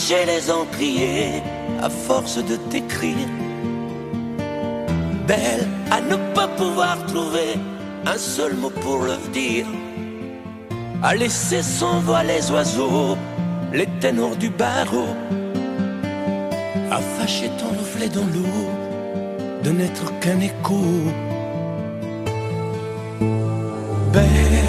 sécher les encriers à force de t'écrire. Belle à ne pas pouvoir trouver un seul mot pour le dire. À laisser s'envoler les oiseaux, les ténors du barreau. À fâcher ton reflet dans l'eau, de n'être qu'un écho. Belle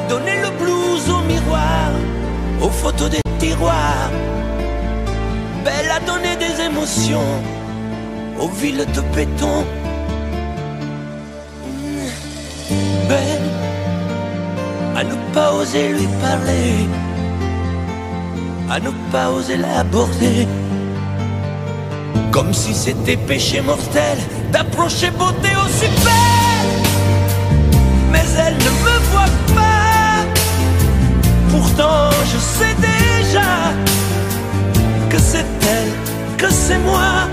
A donné le blues au miroir, aux photos des tiroirs. Belle a donné des émotions aux villes de béton. Belle à ne pas oser lui parler, à ne pas oser l'aborder. Comme si c'était péché mortel d'approcher beauté aussi belle. Mais elle ne me voit pas. Pourtant, je sais déjà que c'est elle, que c'est moi.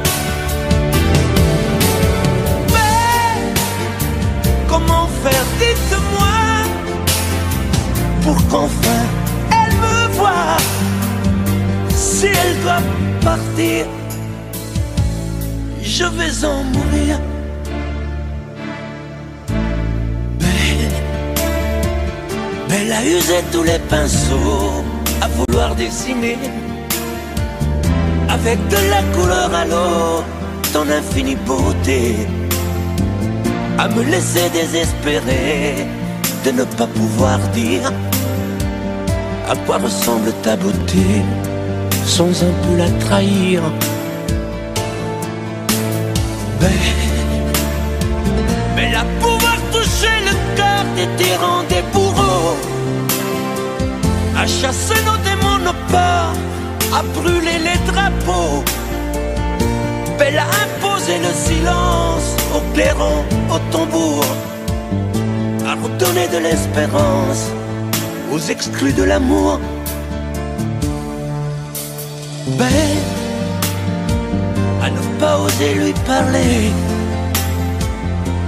Mais comment faire, dites-moi, pour qu'enfin elle me voie. Si elle doit partir, je vais en mourir. Belle a usé tous les pinceaux à vouloir dessiner avec de la couleur à l'eau ton infinie beauté, à me laisser désespérer de ne pas pouvoir dire à quoi ressemble ta beauté sans un peu la trahir. Belle, belle à pouvoir toucher le cœur des tyrans, à chasser nos démons, nos peurs, à brûler les drapeaux. Belle à imposer le silence au clairon, au tambour, à redonner de l'espérance aux exclus de l'amour. Belle à ne pas oser lui parler,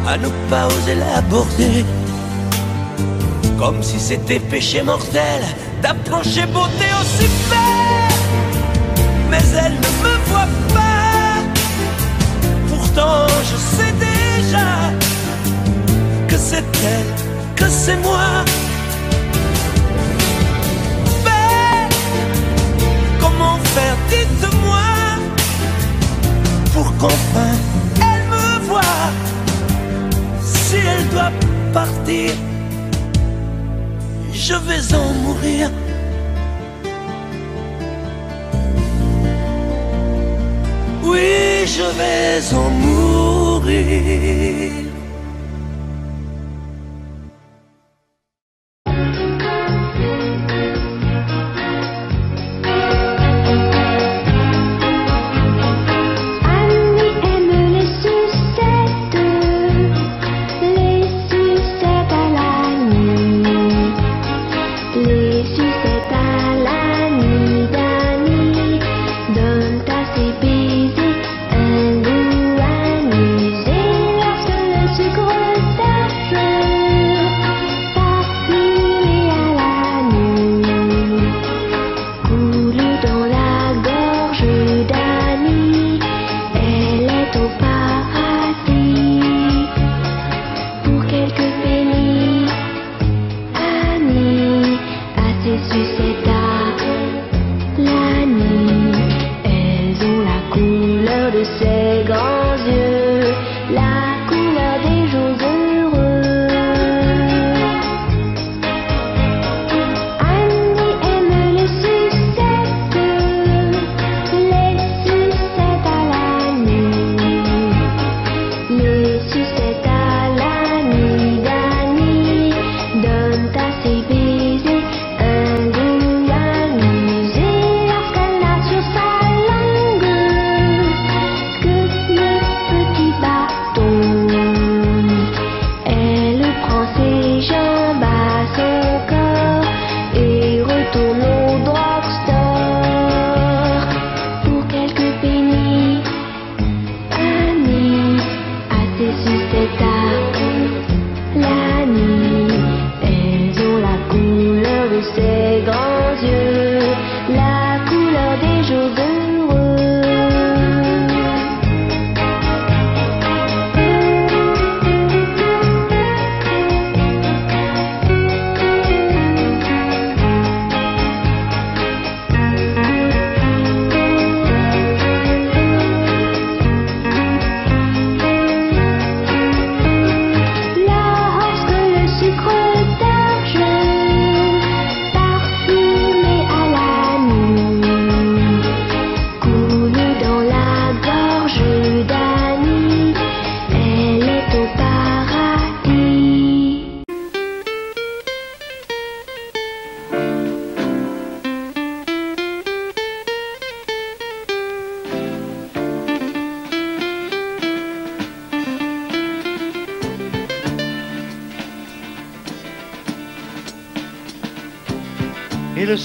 à ne pas oser l'aborder, comme si c'était péché mortel d'approcher beauté aussi belle. Mais elle ne me voit pas, pourtant je sais déjà que c'est elle, que c'est moi. Belle, comment faire, dites-moi pour qu'enfin elle me voie. Si elle doit partir, je vais en mourir. Oui, je vais en mourir.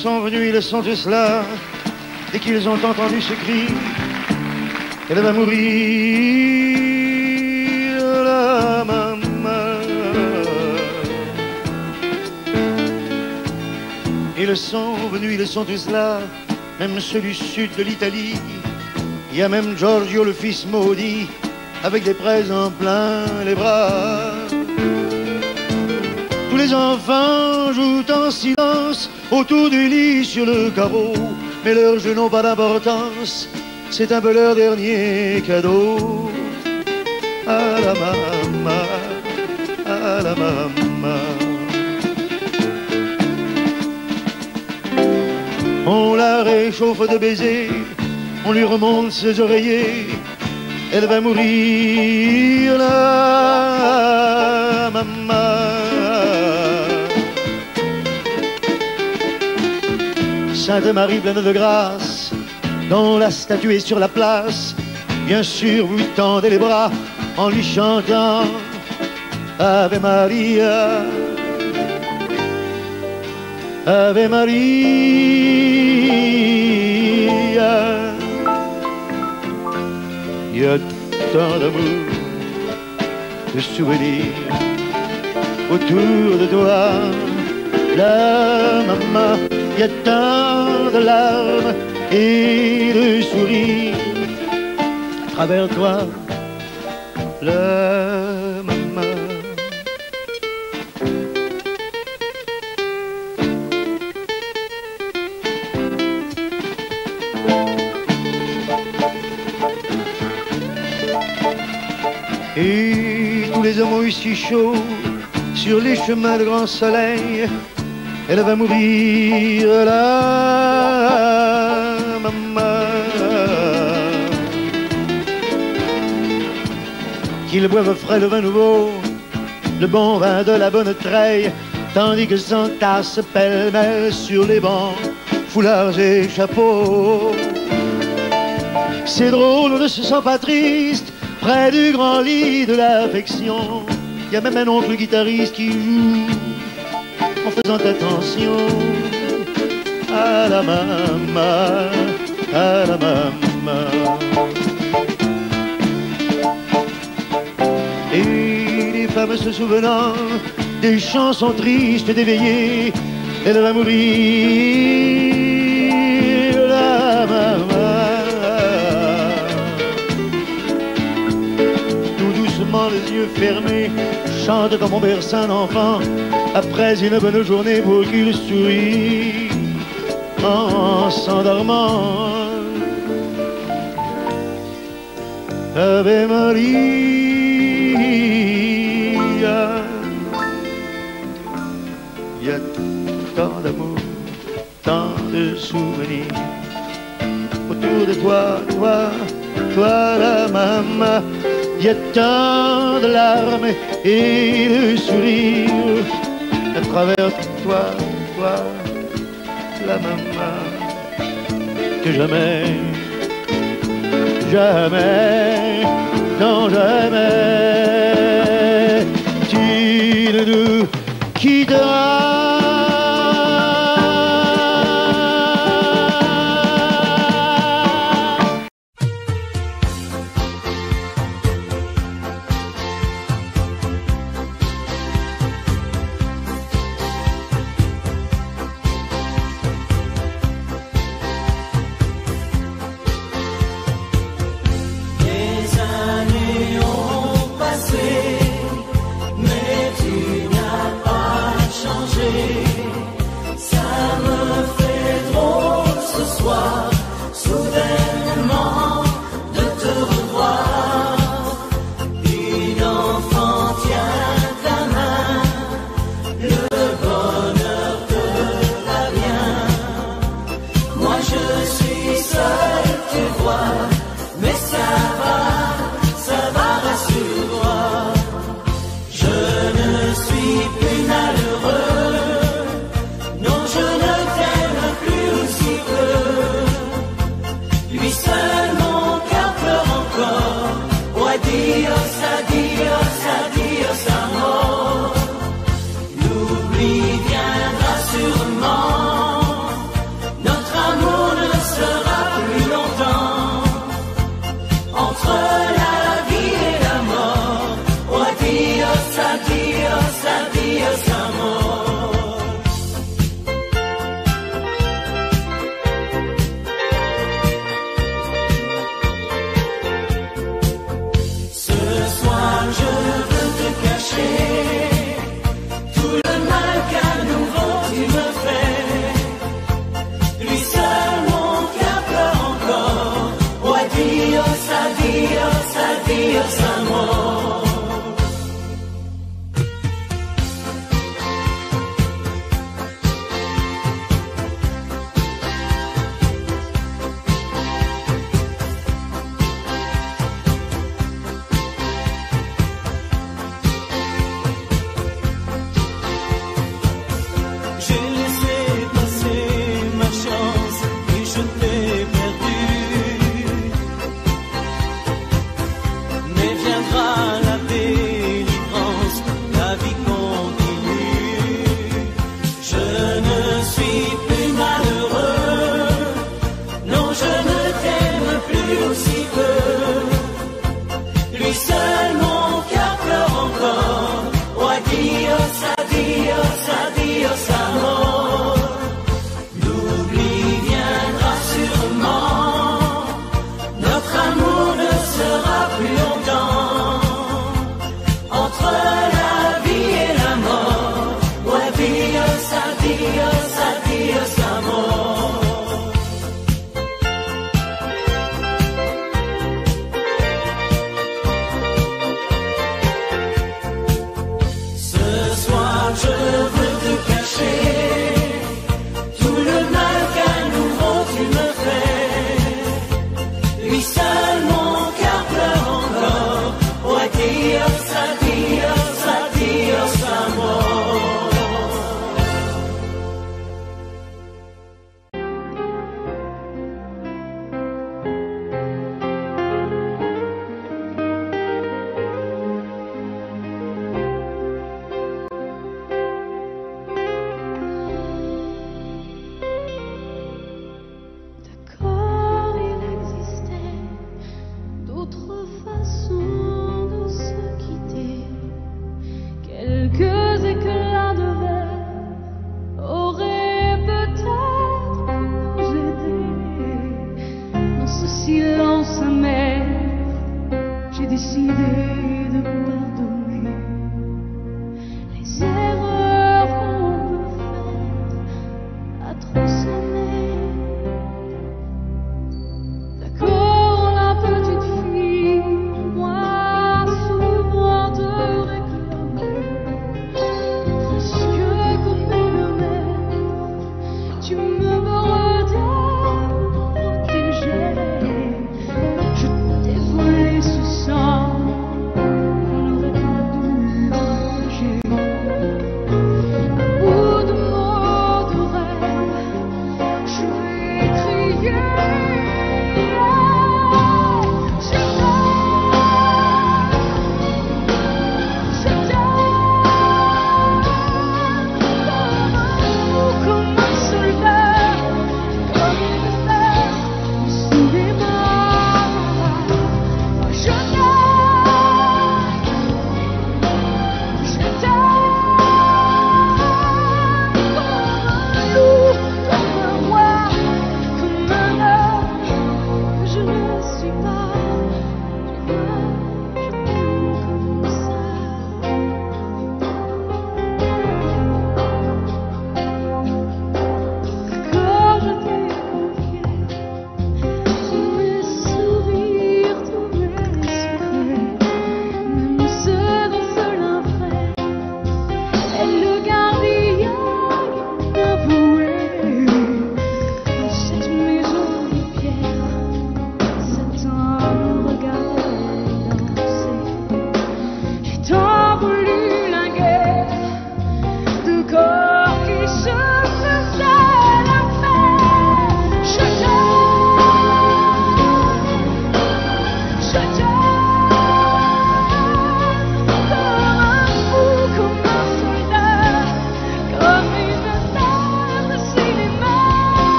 Sont venus, ils sont tous là. Dès qu'ils ont entendu ce cri, elle va mourir, la maman. Ils sont venus, ils sont tous là, même ceux du sud de l'Italie. Il y a même Giorgio, le fils maudit, avec des présents plein les bras. Les enfants jouent en silence autour du lit sur le carreau, mais leurs jeux n'ont pas d'importance. C'est un peu leur dernier cadeau. À la maman, à la maman. On la réchauffe de baisers, on lui remonte ses oreillers. Elle va mourir, la maman. Sainte Marie pleine de grâce, dont la statue est sur la place. Bien sûr, vous lui tendez les bras en lui chantant Ave Maria. Ave Maria. Il y a tant d'amour, de souvenirs autour de toi, la maman. Il y a tant de larmes et de sourires à travers toi, la maman. Et tous les hommes eu si chaud sur les chemins de grand soleil. Elle va mourir là, maman. Qu'ils boivent frais le vin nouveau, le bon vin de la bonne treille, tandis que s'entassent pêle-mêle sur les bancs, foulards et chapeaux. C'est drôle, on ne se sent pas triste près du grand lit de l'affection. Il y a même un oncle guitariste qui joue en faisant attention à la maman, à la maman. Et les femmes se souvenant des chansons tristes d'éveillés, elle va mourir, la maman. Tout doucement, les yeux fermés, chante comme on berce un enfant après une bonne journée pour qu'il sourit en s'endormant. Ave Maria, il y a tant d'amour, tant de souvenirs autour de toi, toi, toi la maman. Il y a tant de larmes et de sourires à travers toi, toi, la maman, que jamais, jamais, non jamais, tu ne nous quitteras. Je suis seul, tu vois.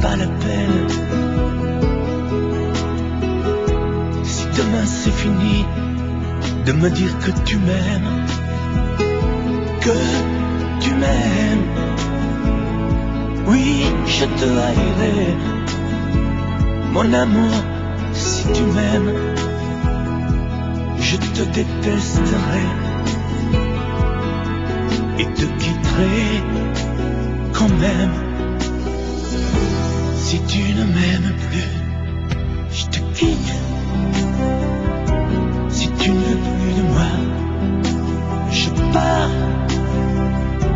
pas la peine. Si demain c'est fini, de me dire que tu m'aimes, que tu m'aimes. Oui, je te haïrai, mon amour, si tu m'aimes, je te détesterai et te quitterai quand même tu ne m'aimes plus, je te quitte. Si tu ne veux plus de moi, je pars.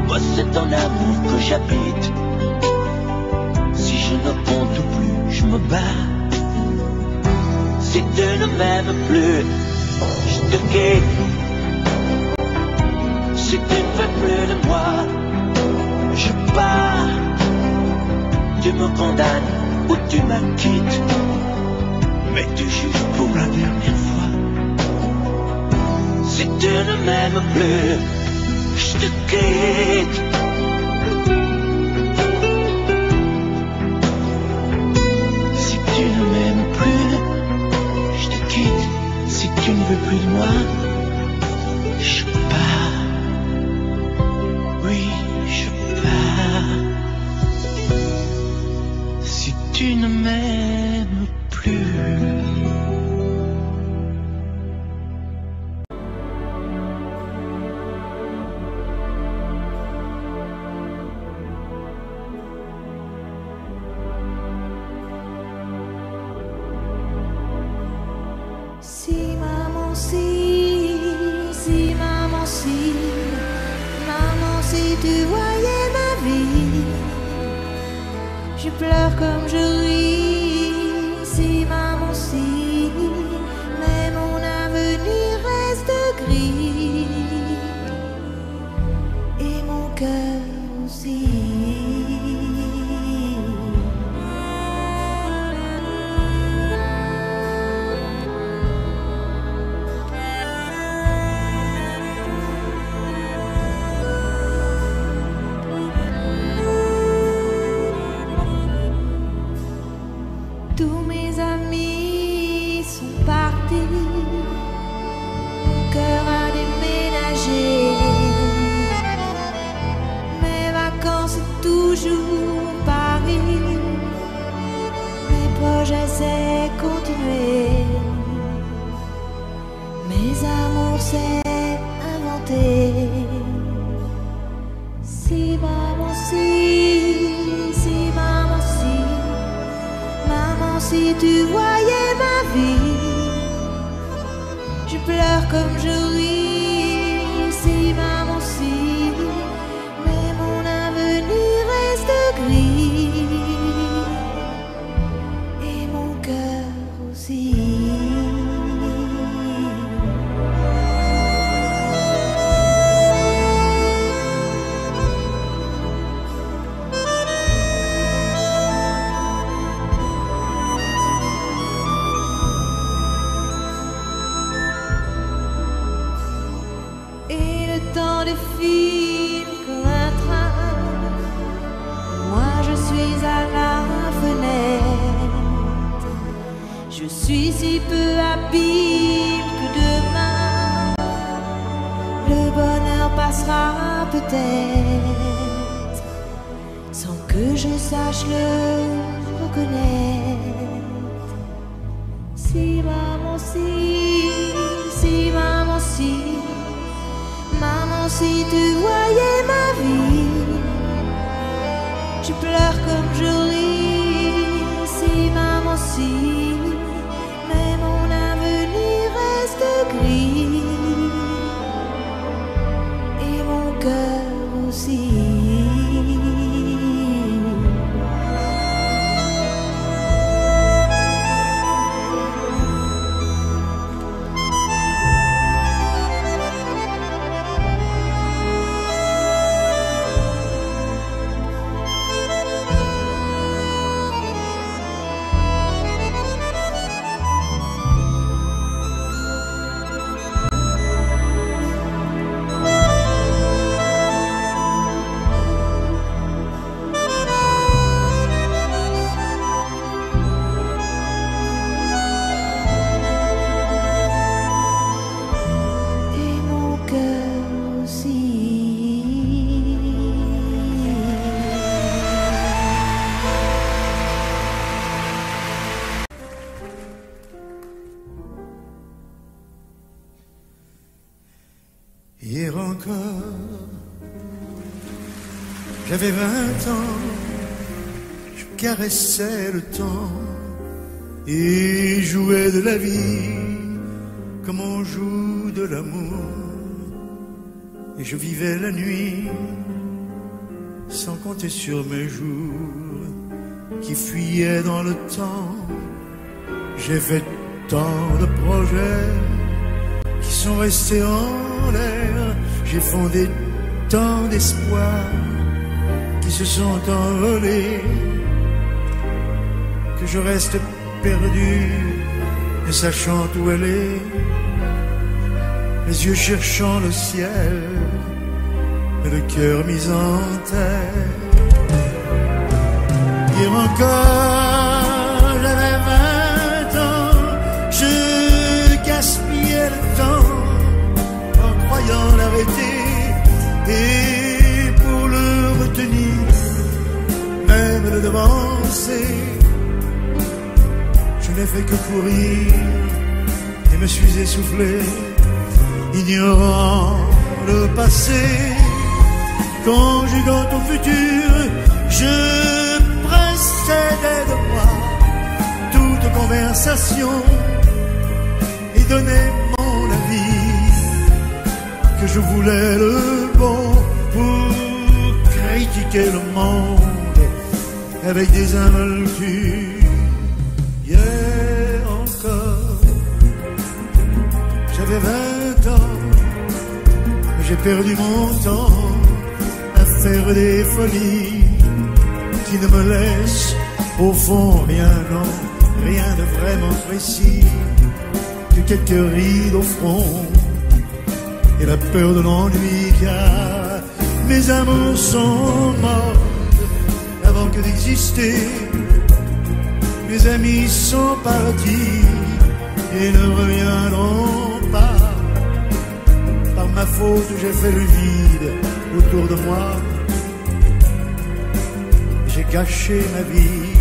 Moi, c'est ton amour que j'habite. Si je ne compte plus, je me bats. Si tu ne m'aimes plus, je te quitte. Si tu ne veux plus de moi, je pars. Tu me condamnes où tu m'acquittes, mais tu juges pour la dernière fois. Si tu ne m'aimes plus, je te quitte. J'avais vingt ans, je caressais le temps et jouais de la vie comme on joue de l'amour. Et je vivais la nuit sans compter sur mes jours qui fuyaient dans le temps. J'ai fait tant de projets qui sont restés en l'air. J'ai fondé tant d'espoirs se sont envolés que je reste perdu ne sachant où elle est. Les yeux cherchant le ciel et le cœur mis en terre. Hier encore, j'avais vingt ans, je gaspillais le temps en croyant l'arrêter et Je n'ai fait que courir et me suis essoufflé, ignorant le passé. Conjuguant au futur, je précédais de moi toute conversation et donnais mon avis que je voulais le bon pour critiquer le monde avec des involtures. Hier encore, j'avais vingt ans, j'ai perdu mon temps à faire des folies qui ne me laissent au fond rien, non, rien de vraiment précis que quelques rides au front et la peur de l'ennui car mes amours sont morts que d'exister. Mes amis sont partis et ne reviendront pas. Par ma faute, j'ai fait le vide autour de moi. J'ai gâché ma vie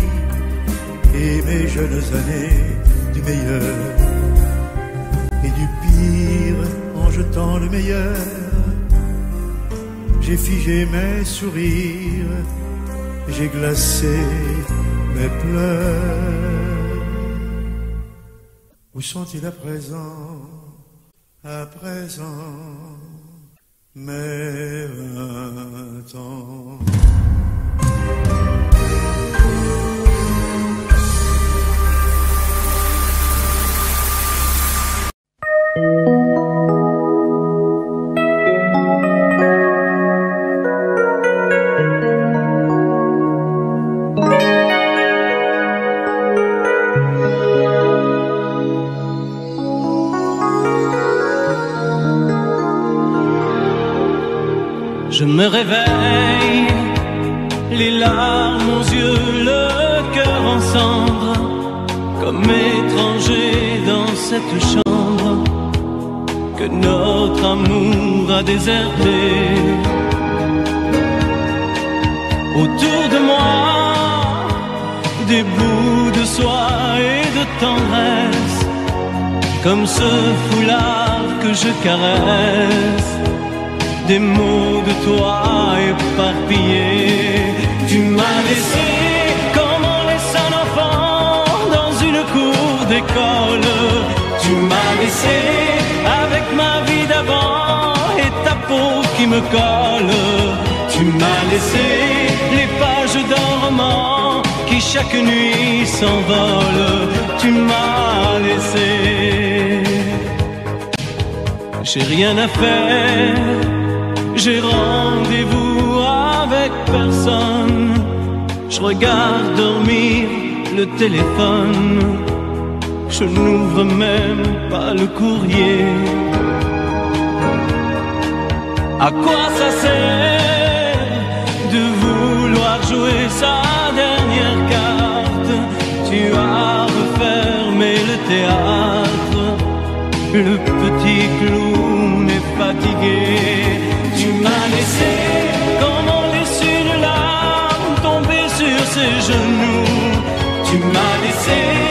et mes jeunes années du meilleur et du pire en jetant le meilleur. J'ai figé mes sourires, j'ai glacé mes pleurs. Où sont-ils à présent, à présent, mes vingt ans? Je me réveille, les larmes aux yeux, le cœur en cendres, comme étranger dans cette chambre que notre amour a déserté. Autour de moi, des bouts de soie et de tendresse, comme ce foulard que je caresse des mots de toi éparpillés. Tu m'as laissé comme on laisse un enfant dans une cour d'école. Tu m'as laissé avec ma vie d'avant et ta peau qui me colle. Tu m'as laissé les pages d'un roman qui chaque nuit s'envole. Tu m'as laissé. J'ai rien à faire j'ai rendez-vous avec personne. Je regarde dormir le téléphone. Je n'ouvre même pas le courrier. À quoi ça sert de vouloir jouer sa dernière carte? Tu as refermé le théâtre. Le petit clown est fatigué. Ses genoux. Tu m'as laissé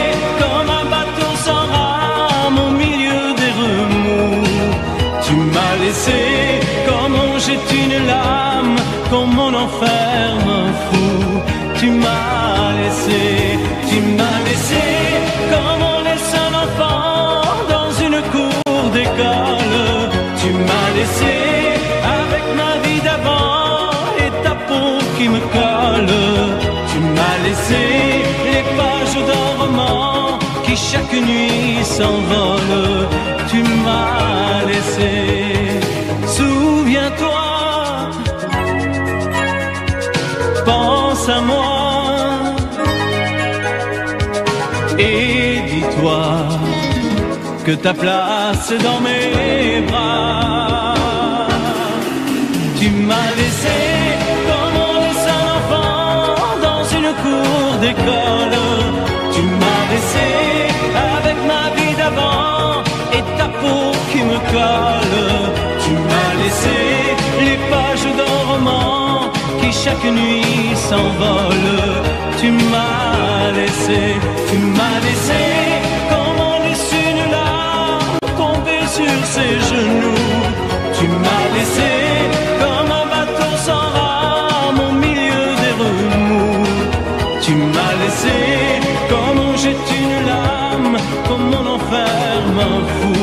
chaque nuit s'envole, tu m'as laissé. Souviens-toi, pense à moi et dis-toi que ta place dans mes bras. Tu m'as laissé comme on laisse enfant dans une cour d'école. Tu m'as laissé. qui me cale. Tu m'as laissé les pages d'un roman qui chaque nuit s'envole. Tu m'as laissé, tu m'as laissé comme on laisse une larme tomber sur ses genoux. Tu m'as laissé comme un bateau sans rame au milieu des remous. Tu m'as laissé comme on jette une lame, comme on enferme un fou.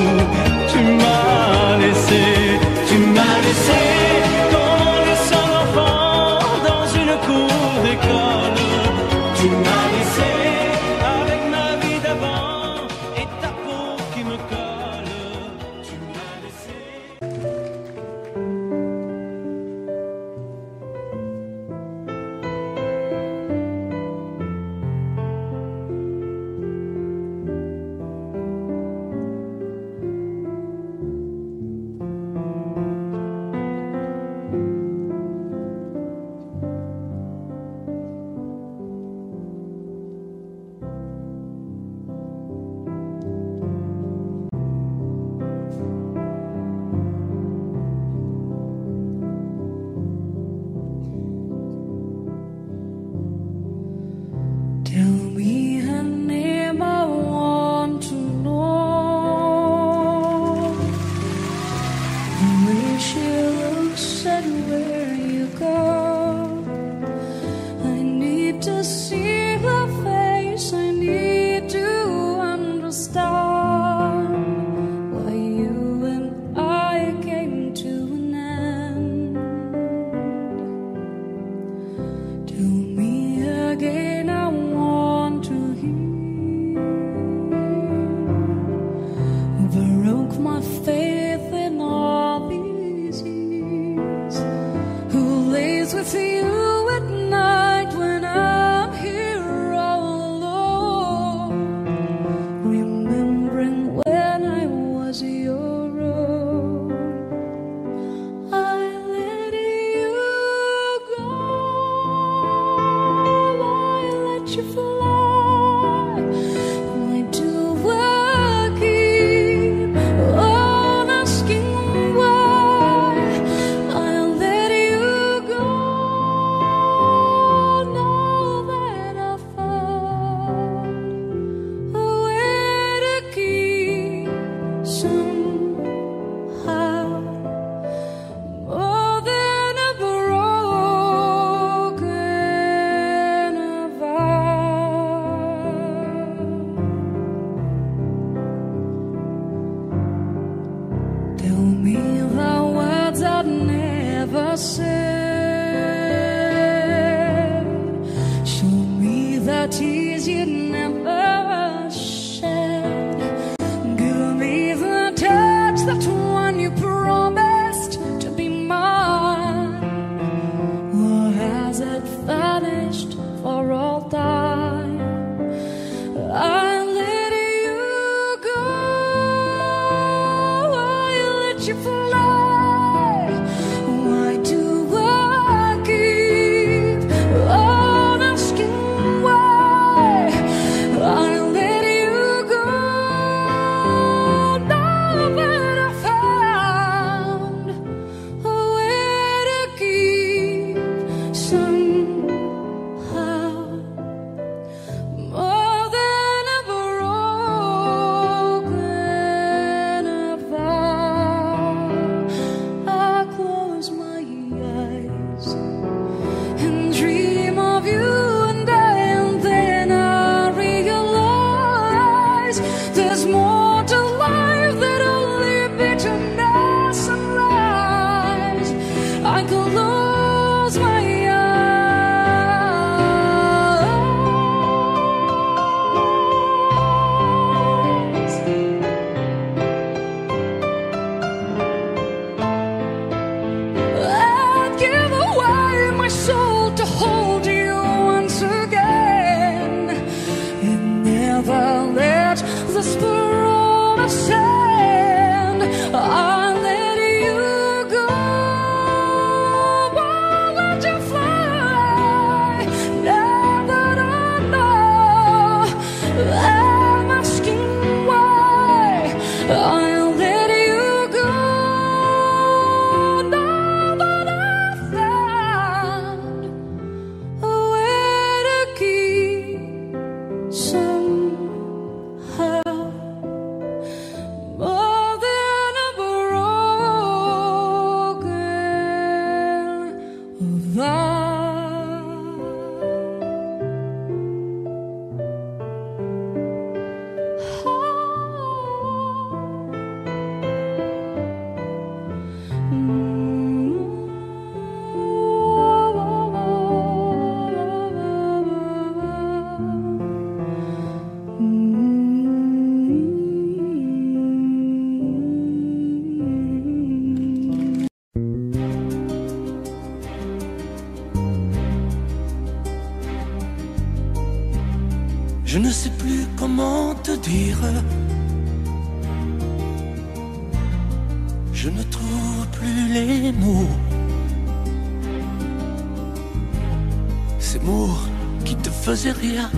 Ces mots qui te faisaient rire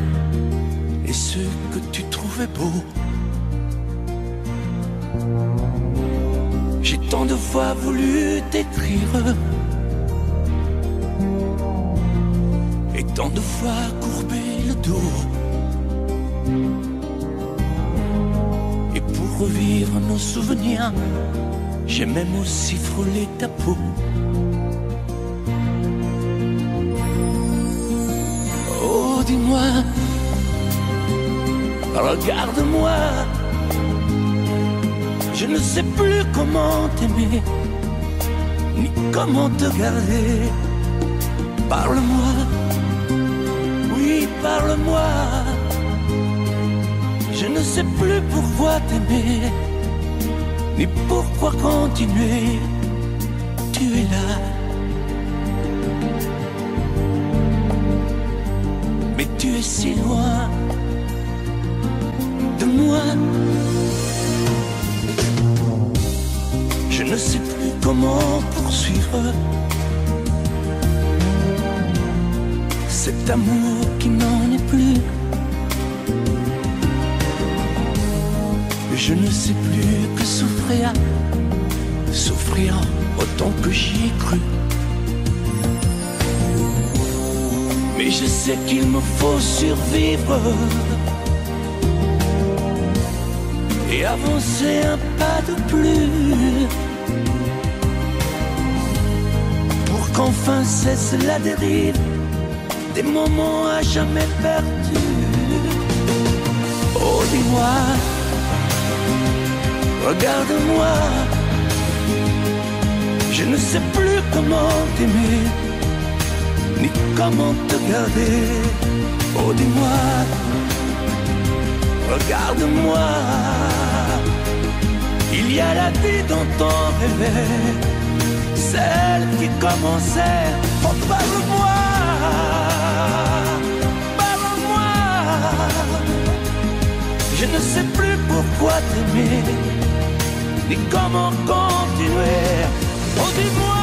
et ceux que tu trouvais beaux. J'ai tant de fois voulu t'écrire et tant de fois courbé le dos. Et pour revivre nos souvenirs, j'ai même aussi frôlé ta peau. Dis-moi, regarde-moi. Je ne sais plus comment t'aimer, ni comment te garder. Parle-moi, oui, parle-moi. Je ne sais plus pourquoi t'aimer, ni pourquoi continuer. Tu es là. Si loin de moi. Je ne sais plus comment poursuivre cet amour qui n'en est plus. Je ne sais plus que souffrir, souffrir autant que j'y ai cru. Mais je sais qu'il me faut survivre et avancer un pas de plus pour qu'enfin cesse la dérive des moments à jamais perdus. Oh, dis-moi. Regarde-moi, je ne sais plus comment t'aimer, ni comment te garder. Oh, dis-moi, regarde-moi, il y a la vie dont on rêvait, celle qui commençait. Oh, parle-moi, parle-moi, je ne sais plus pourquoi t'aimer ni comment continuer. Oh dis-moi,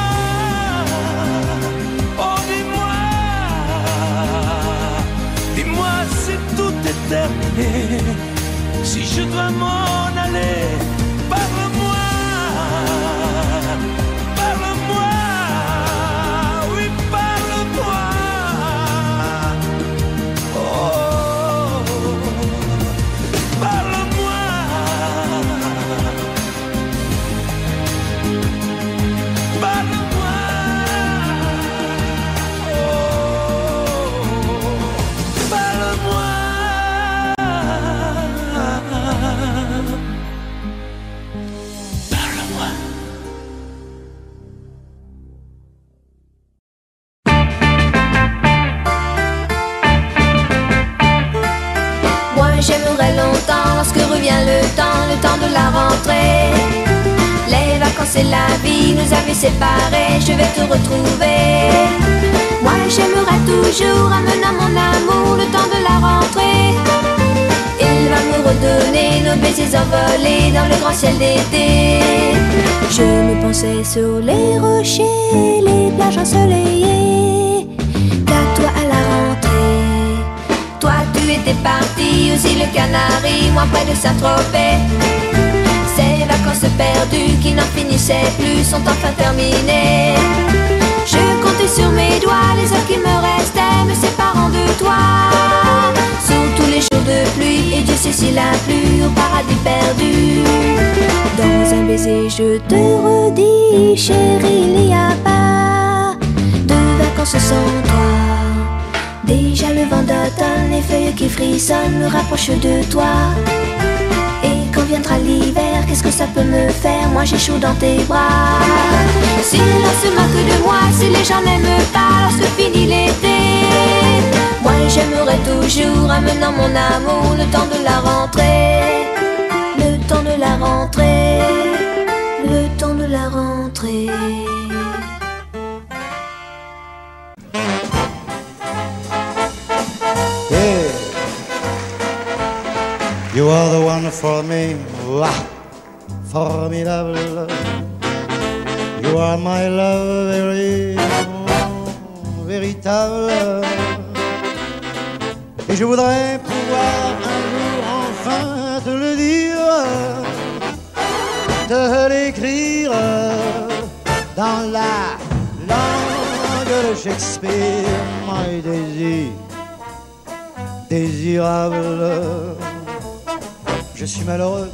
tout est terminé, si je dois m'en aller, le temps de la rentrée. Les vacances et la vie nous avaient séparés, je vais te retrouver. Moi j'aimerais toujours amener mon amour le temps de la rentrée. Il va me redonner nos baisers envolés dans le grand ciel d'été. Je me pensais sur les rochers, les plages ensoleillées. Qu'à toi à la rentrée. Toi, tu étais parti aussi le Canari, moi près de Saint-Tropez. Vacances perdues qui n'en finissaient plus sont enfin terminées. Je comptais sur mes doigts les heures qui me restaient, me séparant de toi. Sous tous les jours de pluie, et Dieu sait s'il a plu au paradis perdu. Dans un baiser, je te redis, chérie, il n'y a pas de vacances sans toi. Déjà le vent d'automne, les feuilles qui frissonnent me rapprochent de toi. Et quand viendra l'hiver, qu'est-ce que ça peut me faire? Moi j'ai chaud dans tes bras. Si l'on se moque de moi, si les gens n'aiment pas lorsque finit l'été, moi j'aimerais toujours amenant mon amour le temps de la rentrée. Le temps de la rentrée. Le temps de la rentrée. You are the one for me. Formidable. You are my love very véritable. Et je voudrais pouvoir un jour enfin te le dire, te l'écrire dans la langue de Shakespeare, my désir désirable. Je suis malheureux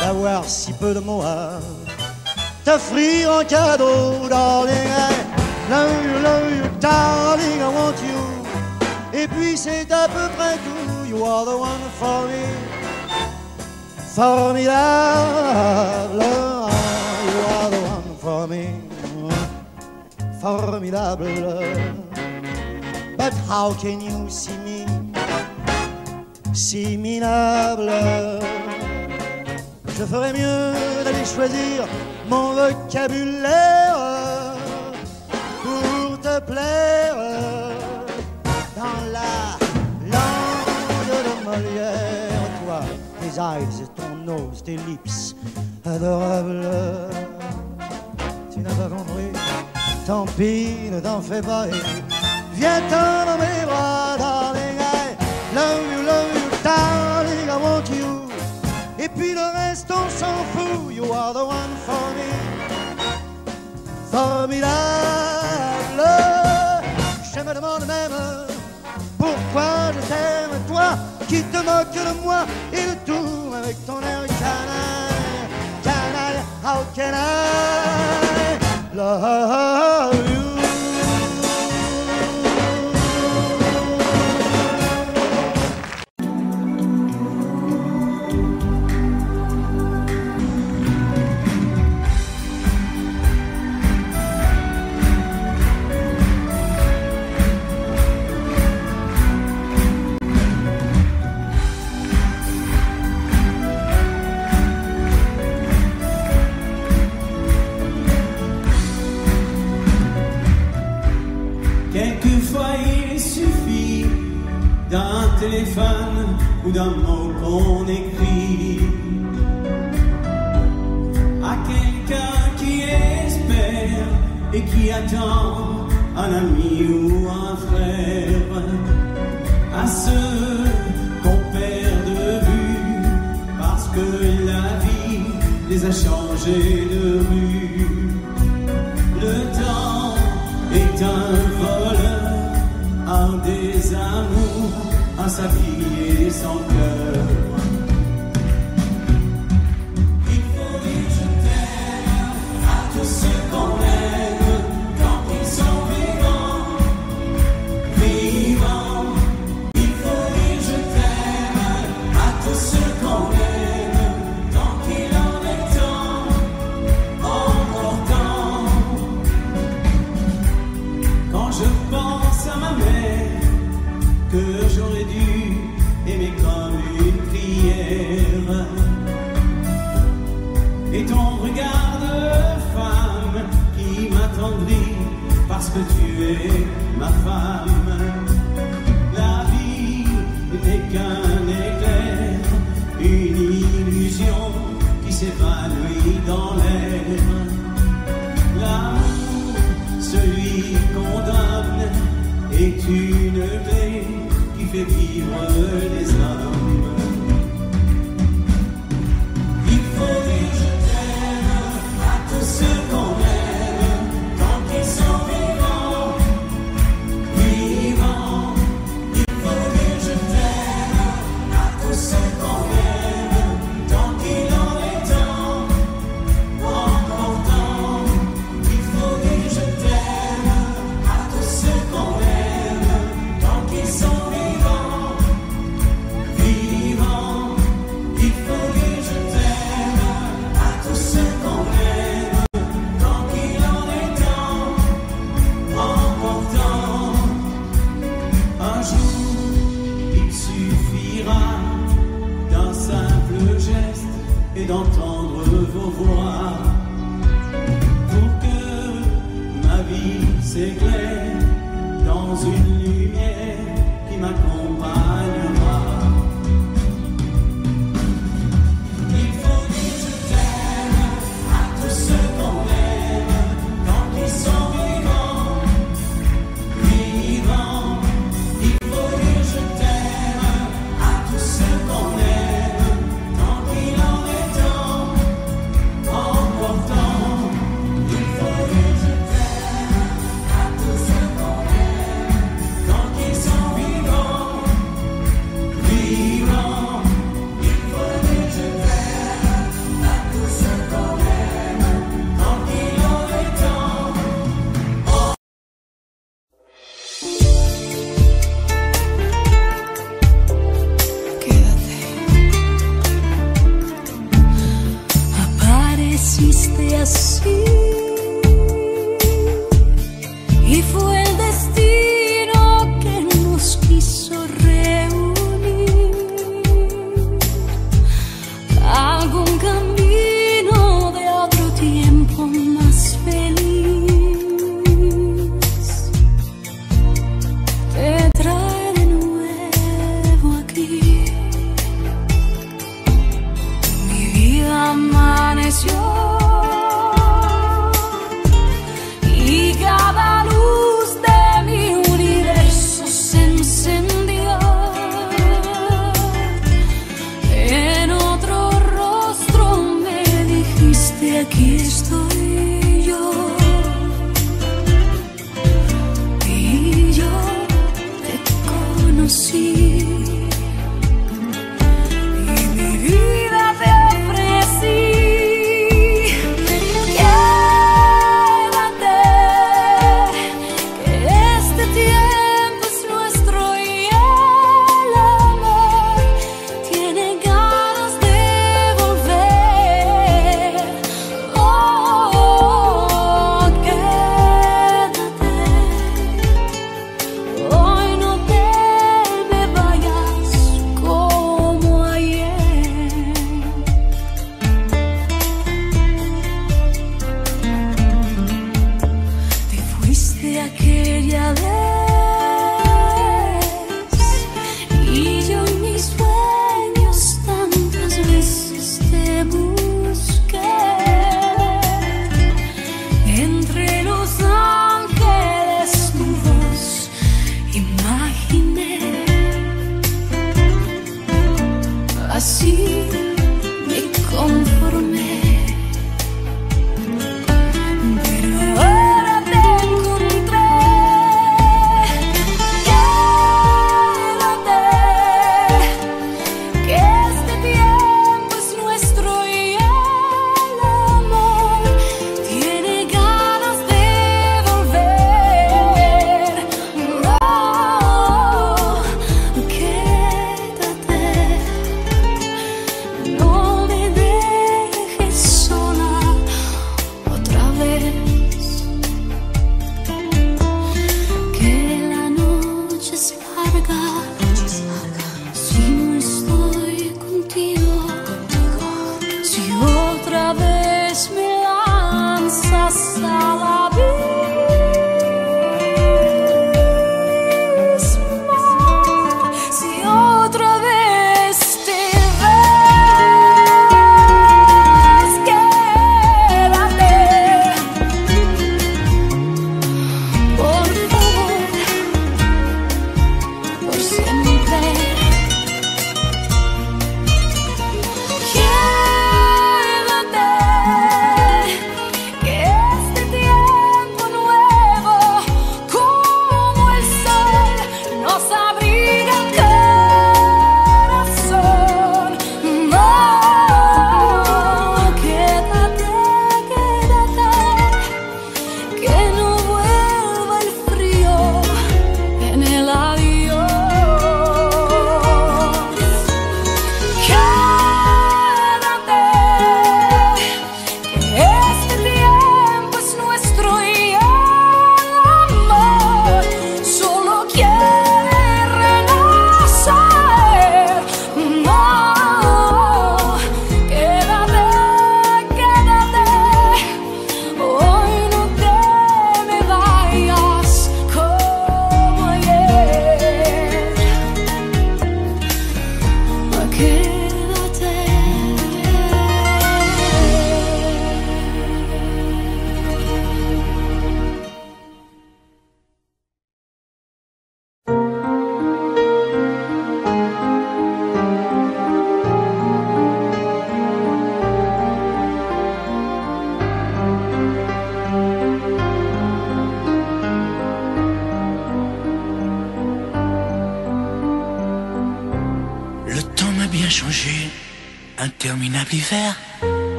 d'avoir si peu de à t'offrir en cadeau, darling. I love love you, darling, I want you. Et puis c'est à peu près tout. You are the one for me. Formidable. You are the one for me. Formidable. But how can you see me? si minable. Je ferais mieux d'aller choisir mon vocabulaire pour te plaire dans la langue de Molière. Toi, tes eyes, ton nose, tes lips adorables. Tu n'as pas compris, tant pis, ne t'en fais pas. et Viens-t'en dans mes bras, darling. I love you, love you, darling. Puis le reste, on s'en fout. You are the one for me. Formidable. Je me demande même pourquoi je t'aime, toi qui te moques de moi et de tout avec ton air canaille. Canaille, how can I love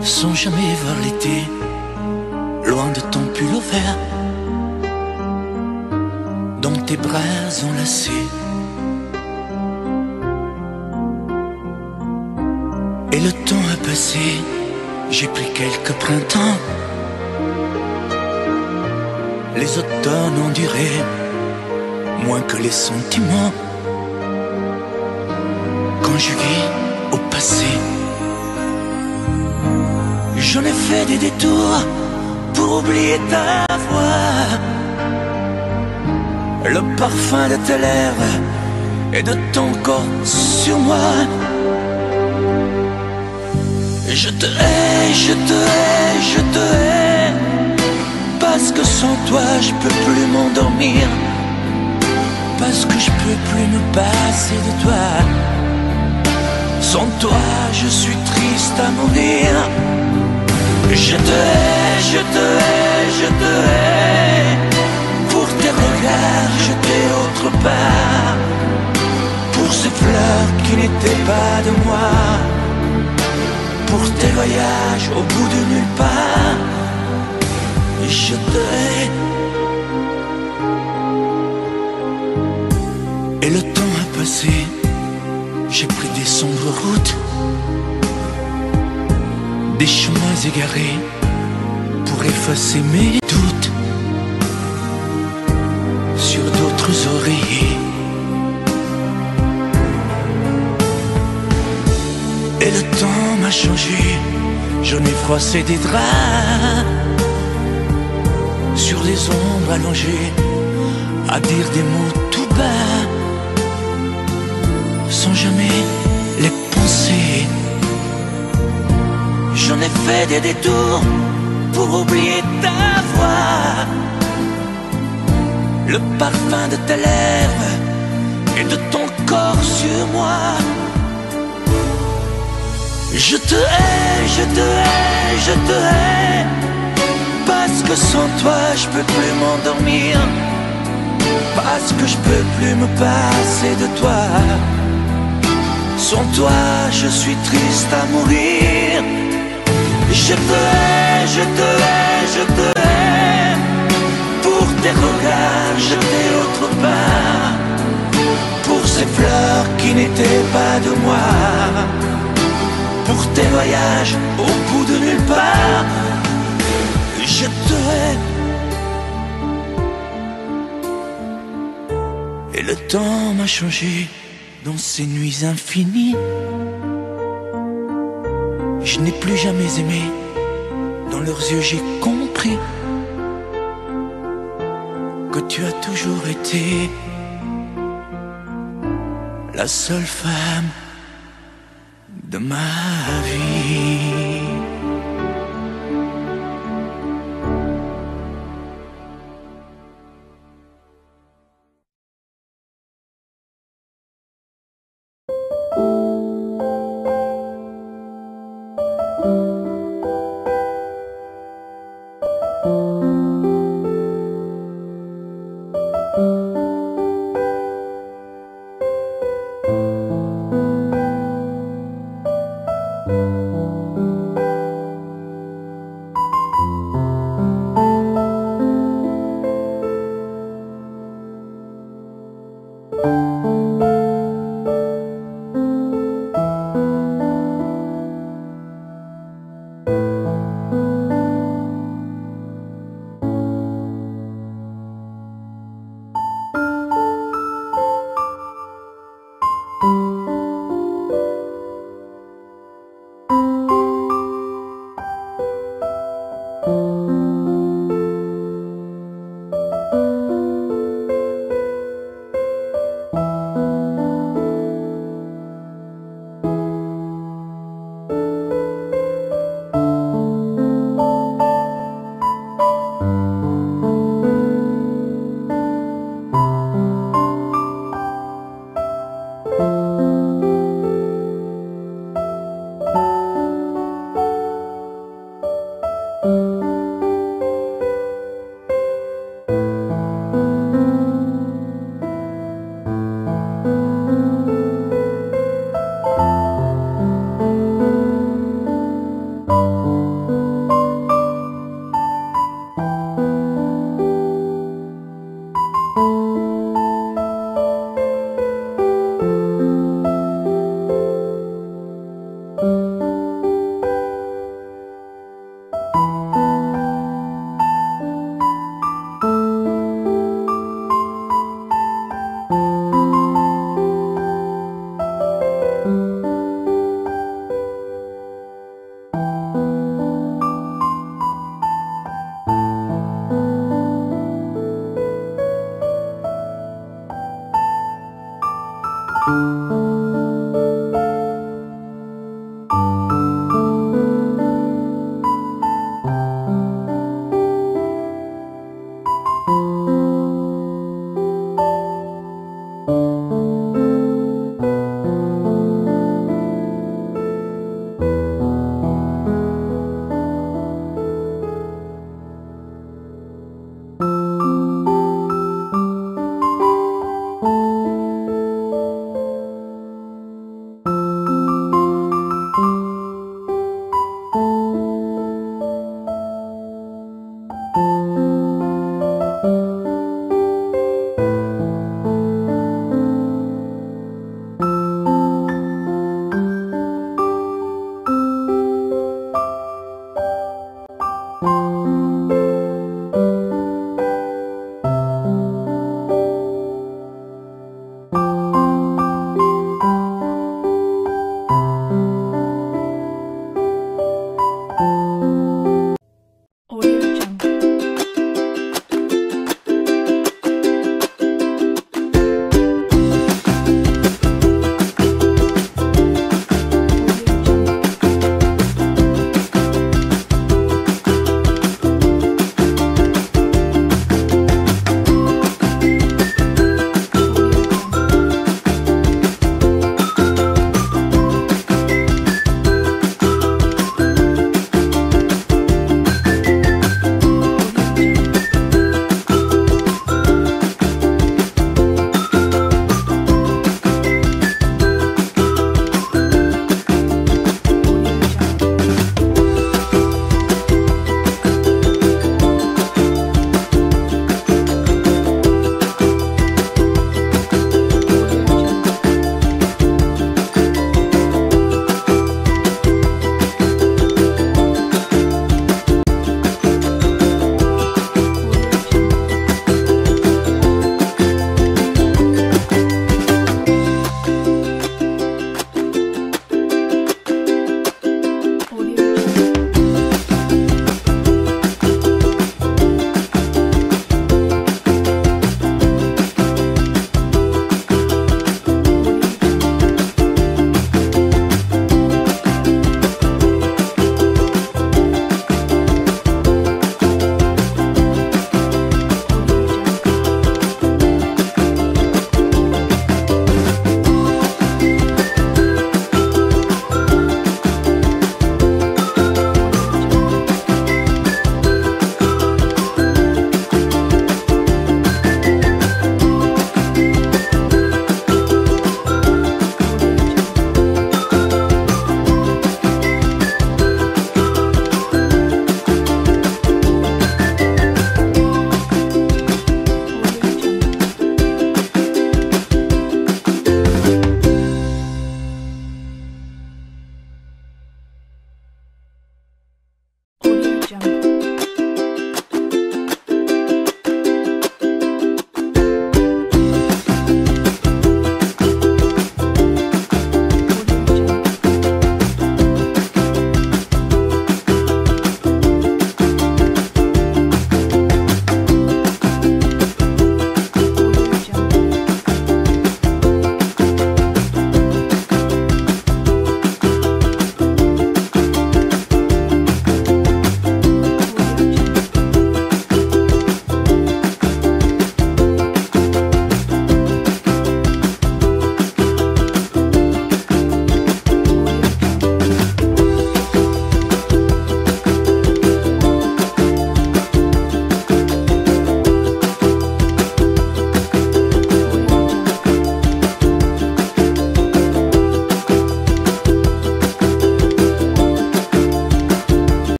Sans jamais voir l'été, loin de ton pull vert, dans tes bras enlacés. Et le temps a passé, j'ai pris quelques printemps. Les automnes ont duré moins que les sentiments. Vis au passé, fait des détours pour oublier ta voix. Le parfum de tes lèvres et de ton corps sur moi. Je te hais, je te hais, je te hais. Parce que sans toi, je peux plus m'endormir. Parce que je peux plus me passer de toi. Sans toi, je suis triste à mourir. Je te hais, je te hais, je te hais. Pour tes regards jetés autre part. Pour ces fleurs qui n'étaient pas de moi pour tes voyages au bout de nulle part. Je te hais. Et le temps a passé, j'ai pris des sombres routes, des chemins égarés pour effacer mes doutes sur d'autres oreillers. Et le temps m'a changé, j'en ai froissé des draps sur les ombres allongées, à dire des mots tout Fait des détours pour oublier ta voix, le parfum de tes lèvres et de ton corps sur moi. Je te hais, je te hais, je te hais. Parce que sans toi, je peux plus m'endormir. Parce que je peux plus me passer de toi. Sans toi, je suis triste à mourir. Je te hais, je te hais, je te hais. Pour tes regards jetés autre part. Pour ces fleurs qui n'étaient pas de moi pour tes voyages au bout de nulle part. Je te hais. Et le temps m'a changé dans ces nuits infinies. Je n'ai plus jamais aimé. Dans leurs yeux, j'ai compris que tu as toujours été la seule femme de ma vie.